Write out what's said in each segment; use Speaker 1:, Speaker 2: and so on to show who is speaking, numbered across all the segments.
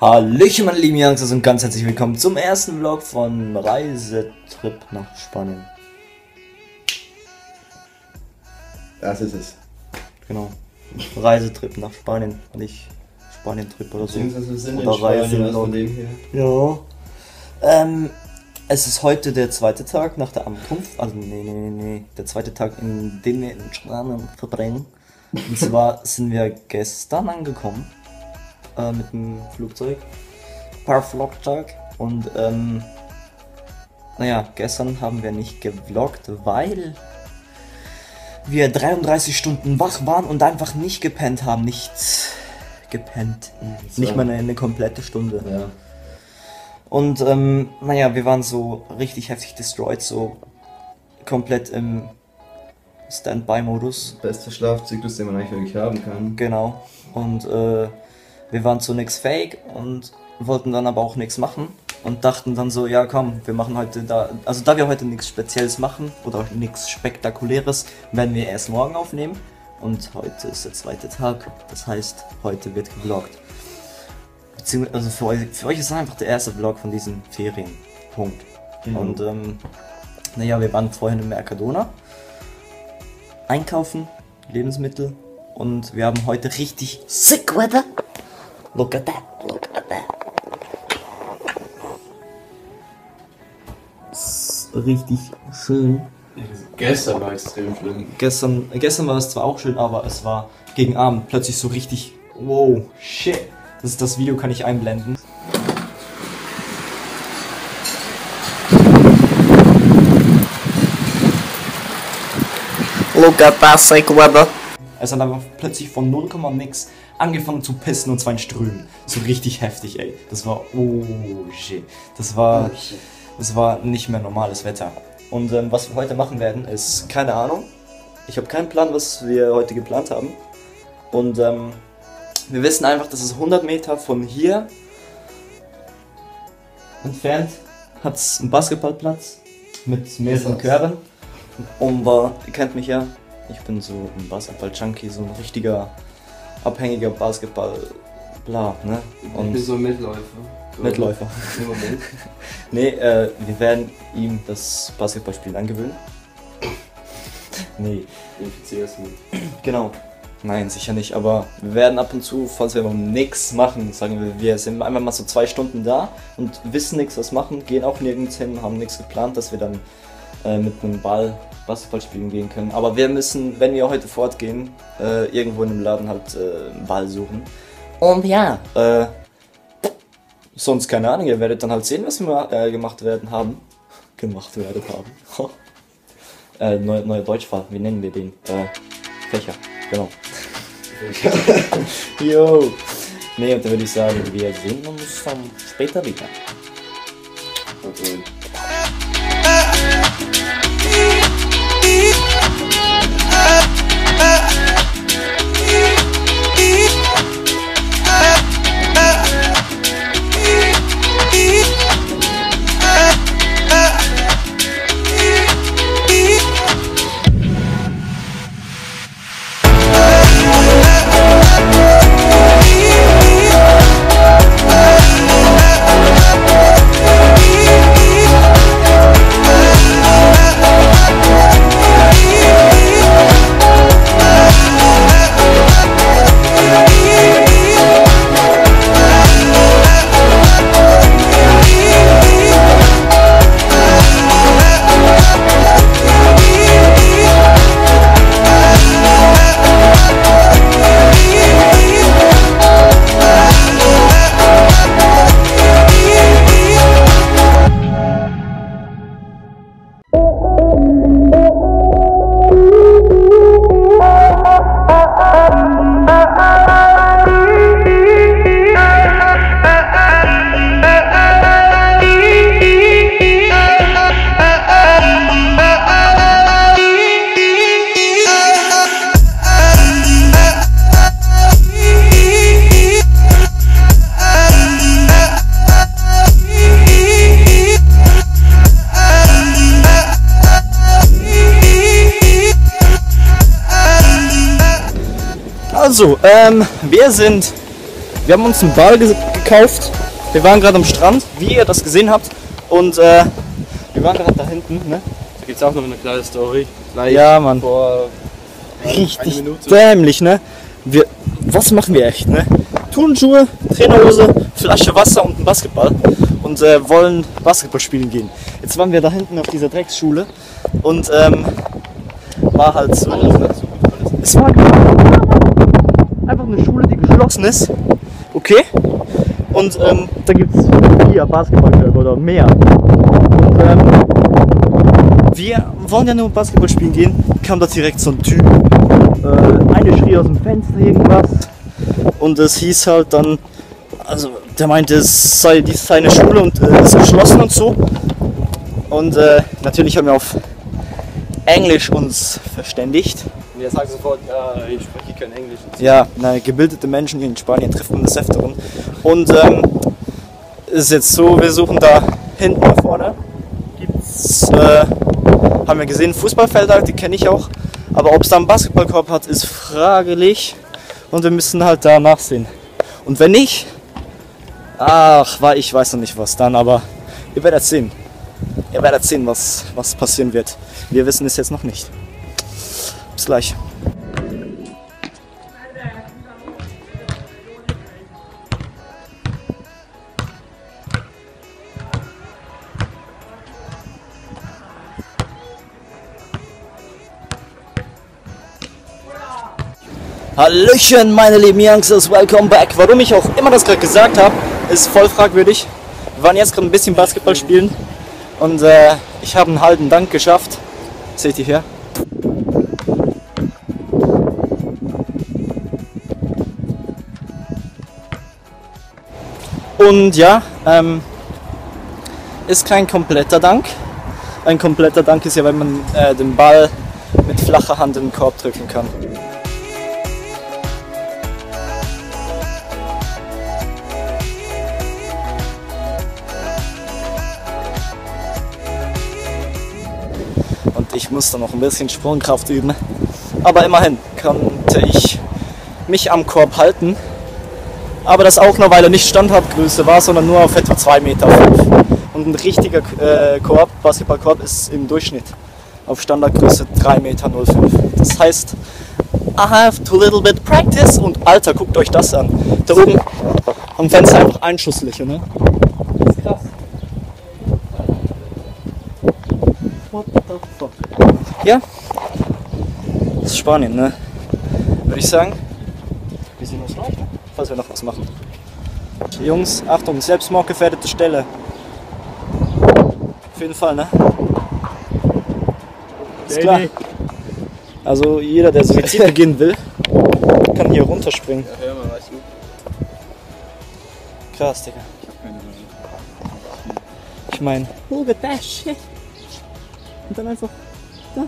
Speaker 1: Hallöchen meine lieben Youngsters und ganz herzlich willkommen zum ersten Vlog von Reisetrip nach Spanien.
Speaker 2: Das ist es.
Speaker 1: Genau. Reisetrip nach Spanien, nicht Spanien-Trip oder so.
Speaker 2: Beziehungsweise wir sind in
Speaker 1: Oder
Speaker 2: Spanien,
Speaker 1: Reisen,
Speaker 2: von
Speaker 1: Leute.
Speaker 2: dem her.
Speaker 1: Ja. Ähm, es ist heute der zweite Tag nach der Ankunft. Also, nee, nee, nee, nee. Der zweite Tag, in dem wir in Spanien verbringen. Und zwar sind wir gestern angekommen. Äh, mit dem Flugzeug. Per Flugzeug. Und, ähm, naja, gestern haben wir nicht gevloggt, weil wir 33 Stunden wach waren und einfach nicht gepennt haben. Nicht gepennt. Nicht mal eine, eine komplette Stunde.
Speaker 2: Ja.
Speaker 1: Und ähm, naja, wir waren so richtig heftig destroyed, so komplett im Standby-Modus.
Speaker 2: Bester Schlafzyklus, den man eigentlich wirklich haben kann.
Speaker 1: Genau. Und äh, wir waren zu nix fake und wollten dann aber auch nichts machen und dachten dann so, ja komm, wir machen heute da, also da wir heute nichts Spezielles machen oder nichts Spektakuläres, werden wir erst morgen aufnehmen. Und heute ist der zweite Tag, das heißt, heute wird gevloggt. Beziehungsweise, also für euch, für euch ist es einfach der erste Vlog von diesen Ferien. Punkt.
Speaker 2: Genau.
Speaker 1: Und ähm, naja, wir waren vorhin im Mercadona einkaufen, Lebensmittel und wir haben heute richtig sick weather. Look at that, look at that. Richtig schön.
Speaker 2: Gestern war extrem schlimm.
Speaker 1: Gestern, gestern war es zwar auch schön, aber es war gegen Abend plötzlich so richtig, wow, shit. Das, das Video kann ich einblenden.
Speaker 3: Look at that sick weather.
Speaker 1: Es hat einfach plötzlich von 0, nix angefangen zu pissen und zwar in Strömen. So richtig heftig, ey. Das war, oh shit. Das war, das war nicht mehr normales Wetter. Und ähm, was wir heute machen werden, ist keine Ahnung. Ich habe keinen Plan, was wir heute geplant haben. Und ähm, wir wissen einfach, dass es 100 Meter von hier entfernt hat es einen Basketballplatz mit mehreren. Körben. Und war, ihr kennt mich ja, ich bin so ein Basketball-Junkie, so ein richtiger abhängiger Basketball, bla, ne?
Speaker 2: ich bin
Speaker 1: Und
Speaker 2: so ein Mitläufer. So
Speaker 1: Mitläufer.
Speaker 2: Im Moment.
Speaker 1: Nee, äh, wir werden ihm das Basketballspielen angewöhnen. nee,
Speaker 2: Infizierst mich.
Speaker 1: genau. Nein, sicher nicht, aber wir werden ab und zu, falls wir nichts machen, sagen wir, wir sind einfach mal so zwei Stunden da und wissen nichts was machen, gehen auch nirgends hin, haben nichts geplant, dass wir dann äh, mit einem Ball Basketball spielen gehen können. Aber wir müssen, wenn wir heute fortgehen, äh, irgendwo in einem Laden halt äh, einen Ball suchen. Und ja, äh, sonst keine Ahnung, ihr werdet dann halt sehen, was wir äh, gemacht werden haben. Gemacht werden haben. äh, neue, neue Deutschfall, wie nennen wir den? Fächer, genau. Jo. Nee, und dann würde ich sagen, wir sehen uns dann später wieder.
Speaker 2: Okay.
Speaker 1: Also, ähm, wir sind. Wir haben uns einen Ball ge gekauft. Wir waren gerade am Strand, wie ihr das gesehen habt. Und äh, wir waren gerade da hinten, ne?
Speaker 2: Da gibt's auch noch eine kleine Story. Gleich
Speaker 1: Ja, Mann.
Speaker 2: Vor eine
Speaker 1: Richtig dämlich, ne? Wir, was machen wir echt, ne? Turnschuhe, Trainerhose, Flasche Wasser und ein Basketball und äh, wollen Basketball spielen gehen. Jetzt waren wir da hinten auf dieser Drecksschule und ähm, war halt so. Es war einfach eine Schule, die geschlossen ist. Okay? Und ähm, da gibt es vier Basketballkörper oder mehr. Und ähm, wir wollen ja nur Basketball spielen gehen, kam da direkt so ein Typ. Äh, eine schrie aus dem Fenster irgendwas. Und es hieß halt dann, also der meinte, es sei dies sei eine Schule und äh, ist geschlossen und so. Und äh, natürlich haben wir auf Englisch uns verständigt.
Speaker 2: Und er sagt sofort, ja, ich spreche kein Englisch.
Speaker 1: Ja, na, gebildete Menschen in Spanien trifft man des Öfteren. Und ähm, ist jetzt so, wir suchen da hinten da vorne. Gibt's, äh, haben wir gesehen, Fußballfelder, die kenne ich auch. Aber ob es da einen Basketballkorb hat, ist fraglich. Und wir müssen halt da nachsehen. Und wenn nicht, ach, war ich weiß noch nicht was dann, aber ihr werdet sehen. Ihr werdet sehen, was, was passieren wird. Wir wissen es jetzt noch nicht. Bis gleich. Hallöchen, meine lieben Youngsters, welcome back. Warum ich auch immer das gerade gesagt habe, ist voll fragwürdig. Wir waren jetzt gerade ein bisschen Basketball spielen und äh, ich habe einen halben Dank geschafft. Seht ihr hier? Und ja, ähm, ist kein kompletter Dank. Ein kompletter Dank ist ja, wenn man äh, den Ball mit flacher Hand in den Korb drücken kann. und ich musste noch ein bisschen Sprungkraft üben. Aber immerhin konnte ich mich am Korb halten. Aber das auch nur, weil er nicht Standardgröße war, sondern nur auf etwa 2,5 Meter. Und ein richtiger äh, Korb, Basketballkorb, ist im Durchschnitt auf Standardgröße 3,05 Meter. Das heißt, I have to little bit practice. Und Alter, guckt euch das an. Da oben am Fenster einfach Einschusslöcher, ne? Das ist krass. What? Ja, das ist Spanien, ne? Würde ich sagen, wir sehen uns gleich, was machen. Jungs, Achtung, selbstmordgefährdete Stelle. Auf jeden Fall, ne? Ist klar. Also jeder, der Suizid beginnen will, kann hier runterspringen.
Speaker 2: Ja, hör mal, weißt du.
Speaker 1: Krass, Digga. Ich meine, look at that shit. Und dann einfach da.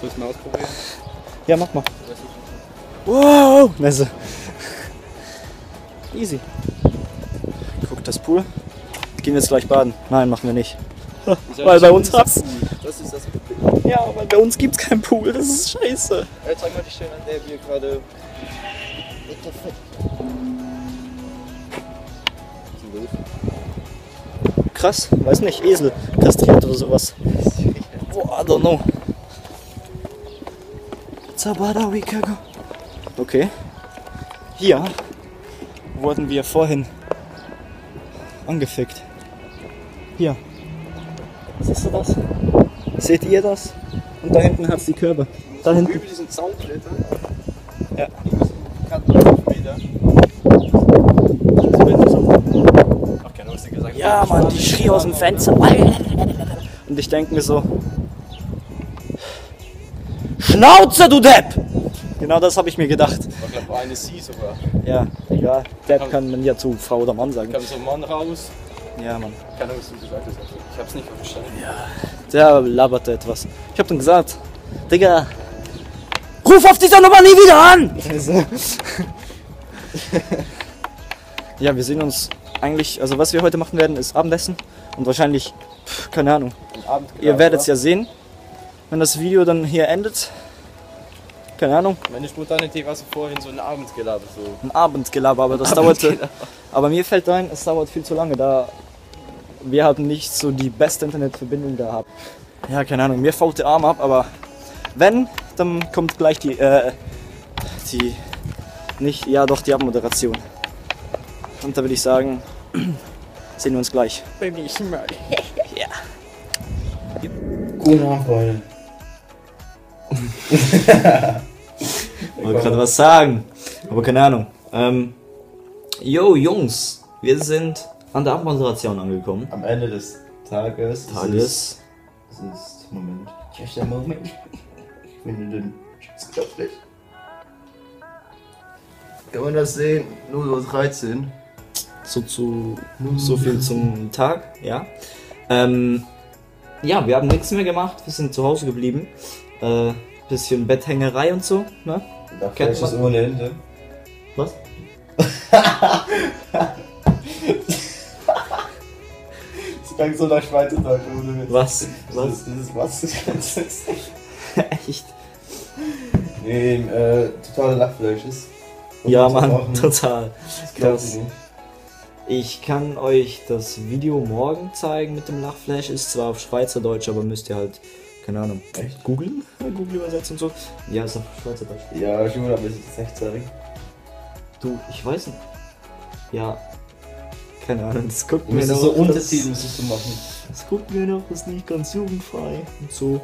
Speaker 2: Sollst du mal ausprobieren?
Speaker 1: Ja, mach mal. Wow! Messe. Easy. Guck, das Pool. Gehen wir jetzt gleich baden? Nein, machen wir nicht. Weil bei uns hat's.
Speaker 2: Das ist das Problem.
Speaker 1: Ja, weil bei uns gibt's keinen Pool. Das ist scheiße.
Speaker 2: Ja, zeig mal die Stelle, an der wir gerade.
Speaker 1: Krass, weiß nicht, Esel kastriert oder sowas. Boah, I don't know. Zabada Wikago. Okay. Hier wurden wir vorhin angefickt. Hier. Siehst du das? Seht ihr das? Und da hinten hat's die Körbe. Da hinten.
Speaker 2: Über diesen Zaun klettern.
Speaker 1: Ja.
Speaker 2: Kann noch 5 Meter. Ach, keine Ahnung, was die gesagt haben.
Speaker 1: Ja, Mann, die schrie aus dem Fenster. Und ich denke mir so: Schnauze, du Depp! Genau das habe ich mir gedacht.
Speaker 2: Ich glaube, eine Sie sogar.
Speaker 1: Ja, egal. Depp kann man ja zu Frau oder Mann sagen.
Speaker 2: Kam so Mann raus.
Speaker 1: Ja, Mann.
Speaker 2: Keine Ahnung, was du gesagt hast. Ich hab's nicht verstanden.
Speaker 1: Der laberte etwas. Ich habe dann gesagt: Digga, ruf auf dieser Nummer nie wieder an! ja, wir sehen uns eigentlich, also was wir heute machen werden, ist Abendessen. Und wahrscheinlich, pff, keine Ahnung. Ihr werdet es ja sehen, wenn das Video dann hier endet. Keine Ahnung,
Speaker 2: Meine Spontanität war so vorhin so ein Abendgelaber. So.
Speaker 1: ein Abendgelaber, aber das dauerte. Aber mir fällt ein, es dauert viel zu lange, da wir halt nicht so die beste Internetverbindung da haben. Ja, keine Ahnung, mir fault der Arm ab, aber wenn, dann kommt gleich die, äh, die, nicht, ja doch, die Abmoderation. Und da würde ich sagen, sehen wir uns gleich.
Speaker 2: Beim nächsten Mal.
Speaker 3: Guten Abend, Freunde.
Speaker 1: Ich wollte gerade was sagen, aber keine Ahnung. Ähm, yo, Jungs, wir sind an der Abmoderation angekommen.
Speaker 3: Am Ende des Tages.
Speaker 1: Tages.
Speaker 3: Es ist. Moment. Just a Moment. Ich finde den Knopf nicht. Kann man das sehen? 0.13 Uhr.
Speaker 1: So, zu, so viel zum Tag, ja. Ähm, ja, wir haben nichts mehr gemacht, wir sind zu Hause geblieben. Äh, bisschen Betthängerei und so, ne?
Speaker 3: Da
Speaker 1: Kennt man-
Speaker 3: ohne Ende.
Speaker 1: Was?
Speaker 3: Das klingt so nach Schweizerdeutsch ohne Witz.
Speaker 1: Was?
Speaker 3: Was?
Speaker 1: Was?
Speaker 3: Das ist was?
Speaker 1: Echt?
Speaker 3: nee, äh, totale Lachfleisch ist.
Speaker 1: Ja, Mann, total.
Speaker 3: Das glaubt nicht.
Speaker 1: Ich kann euch das Video morgen zeigen mit dem Lachflash. Ist zwar auf Schweizerdeutsch, aber müsst ihr halt, keine Ahnung,
Speaker 3: Echt?
Speaker 1: googeln, äh, Google übersetzen und so. Ja, ist auf Schweizerdeutsch.
Speaker 3: Ja, schon, aber ist das echt zeigen?
Speaker 1: Du, ich weiß nicht. Ja, keine Ahnung, das guckt mir noch.
Speaker 3: so Untertitel müsstest du machen.
Speaker 1: Das, guckt mir noch, ist nicht ganz jugendfrei und so.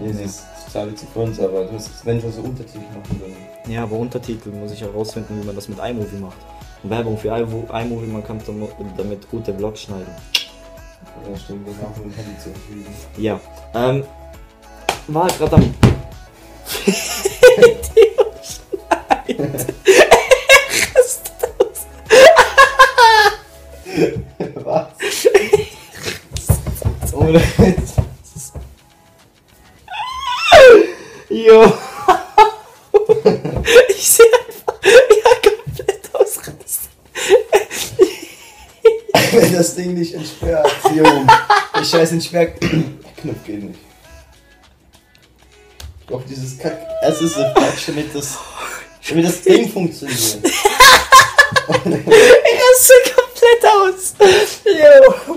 Speaker 3: Nee, das ist total witzig für uns, aber du musst, wenn schon so Untertitel machen, dann.
Speaker 1: Ja, aber Untertitel muss ich herausfinden, wie man das mit iMovie macht. Werbung für iMo- iMovie, man kann damit- gute Vlogs schneiden.
Speaker 3: Ja, stimmt, das machen wir im Handy zur Verfügung.
Speaker 1: Ja, ähm, war gerade am.
Speaker 3: Was? Ohne Witz.
Speaker 1: Jo! ich sehe einfach, ja, komplett ausrasten.
Speaker 3: Wenn das Ding nicht entsperrt, Junge. Der scheiß Entsperrknopf geht nicht. Brauch dieses Kack. Es ist ein Quatsch, damit das. damit das Ding funktioniert.
Speaker 1: Ich raste komplett aus. Jo!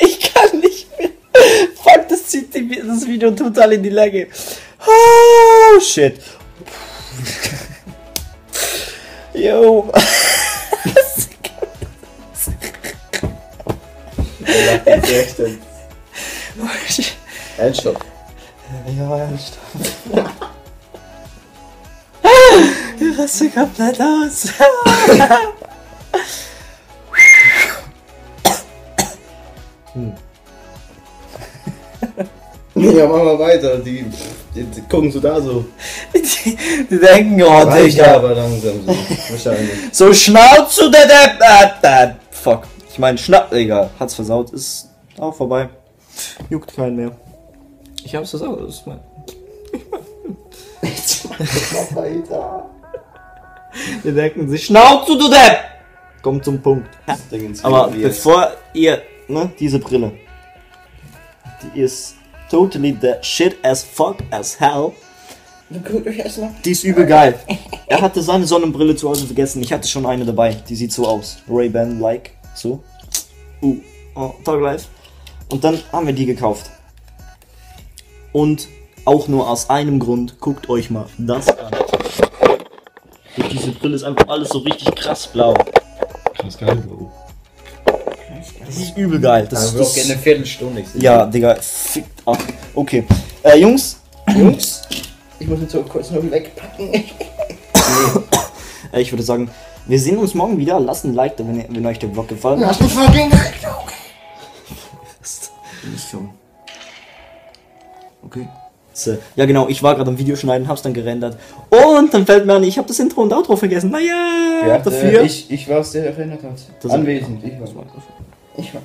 Speaker 1: ich kann nicht mehr. Fuck, das zieht die, das Video total in die Länge. Oh, shit.
Speaker 3: Echt. Headshot.
Speaker 1: Ja, ernst. Ich raste komplett aus.
Speaker 3: Ja, mach mal weiter. Die, die, die gucken so da so.
Speaker 1: Die, die denken, oh, Digga.
Speaker 3: aber langsam so. Wahrscheinlich.
Speaker 1: So Schnauze, der Depp. Äh, äh, fuck. Ich meine, Schnapp, Digga. Hat's versaut. Ist auch vorbei. Juckt keinen mehr. Ich hab's versaut. Das ist mein.
Speaker 3: Mach weiter.
Speaker 1: Die denken sich, Schnauze, du Depp. Kommt zum Punkt.
Speaker 3: Das
Speaker 1: Aber bevor ihr, ne, diese Brille. Die ist totally the shit as fuck as hell. Die ist übel geil. Er hatte seine Sonnenbrille zu Hause vergessen. Ich hatte schon eine dabei. Die sieht so aus. Ray-Ban like. So. Uh. Oh, Tag live. Und dann haben wir die gekauft. Und auch nur aus einem Grund. Guckt euch mal das an. Durch diese Brille ist einfach alles so richtig krass blau.
Speaker 3: Krass geil, Bro.
Speaker 1: Das ist übel geil. Das,
Speaker 3: wir
Speaker 1: das,
Speaker 3: gerne eine Viertelstunde. Ich
Speaker 1: ja, Digga. Fickt ab. Okay. Äh, Jungs.
Speaker 3: Jungs, ich muss jetzt so kurz noch wegpacken.
Speaker 1: Äh, ich würde sagen, wir sehen uns morgen wieder. Lasst ein Like da, wenn, ihr- wenn euch der Vlog gefallen hat.
Speaker 3: Hast du fucking
Speaker 1: Nicht schon. Okay. So, ja genau, ich war gerade am Videoschneiden, hab's dann gerendert. Und dann fällt mir an, ich habe das Intro und Outro vergessen. Naja,
Speaker 3: Ja,
Speaker 1: dafür.
Speaker 3: äh, ich, ich war's, der erinnert hat.
Speaker 1: Das-
Speaker 3: Anwesend, ich war. Ich war.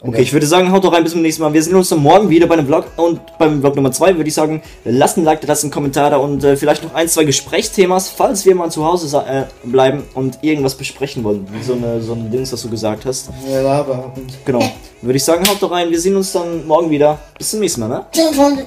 Speaker 1: Okay, ich würde sagen, haut doch rein, bis zum nächsten Mal. Wir sehen uns dann morgen wieder bei einem Vlog und beim Vlog Nummer 2 würde ich sagen, lasst ein Like, da, lasst einen Kommentar da und äh, vielleicht noch ein, zwei Gesprächsthemas, falls wir mal zu Hause äh, bleiben und irgendwas besprechen wollen. Wie so eine, so ein Dings, was du gesagt hast.
Speaker 3: Ja, Laberabend.
Speaker 1: Genau. Würde ich sagen, haut doch rein, wir sehen uns dann morgen wieder. Bis zum nächsten Mal, ne?
Speaker 3: Ciao, Freunde.